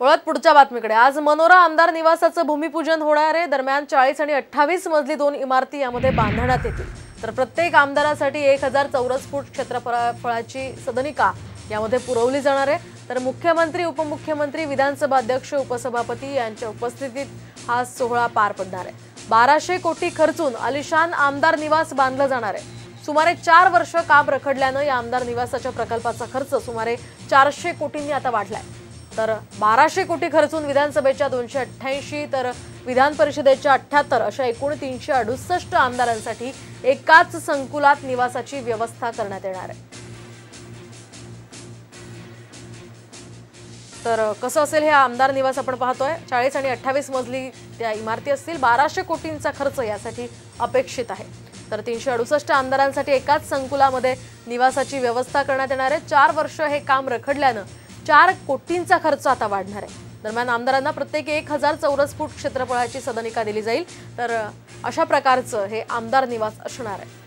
वळत पुढच्या बातमीकडे. आज मनोरा आमदार निवासाचं भूमिपूजन होणार आहे. दरम्यान चाळीस आणि अठ्ठावीस मजली दोन इमारती यामध्ये बांधण्यात येतील. तर प्रत्येक आमदारासाठी एक हजार चौरस फूट क्षेत्रफळाची सदनिका यामध्ये पुरवली जाणार आहे. तर मुख्यमंत्री उपमुख्यमंत्री विधानसभा अध्यक्ष उपसभापती यांच्या उपस्थितीत हा सोहळा पार पडणार आहे. बाराशे कोटी खर्चून अलिशान आमदार निवास बांधलं जाणार आहे. सुमारे चार वर्ष काम रखडल्यानं या आमदार निवासाच्या प्रकल्पाचा खर्च सुमारे चारशे कोटींनी आता वाढलाय. तर बाराशे कोटी खर्चून विधानसभेच्या दोनशे अठ्ठ्याऐंशी तर विधान परिषदेच्या अठ्ठ्याहत्तर अशा एकूण तीनशे अडुसष्ट आमदारांसाठी एकाच संकुलात निवासाची व्यवस्था करण्यात येणार आहे. तर कसं असेल हे आमदार निवास आपण पाहतोय. चाळीस आणि अठ्ठावीस मजली त्या इमारती असतील. बाराशे कोटींचा खर्च यासाठी अपेक्षित आहे. तर तीनशे अडुसष्ट आमदारांसाठी एकाच संकुलामध्ये निवासाची व्यवस्था करण्यात येणार आहे. चार वर्ष हे काम रखडल्यानं चार कोटींचा खर्च आता वाढणार आहे. दरम्यान आमदारांना प्रत्येक एक हजार चौरस फूट क्षेत्रफळाची सदनिका दिली जाईल. तर अशा प्रकारचं हे आमदार निवास असणार आहे.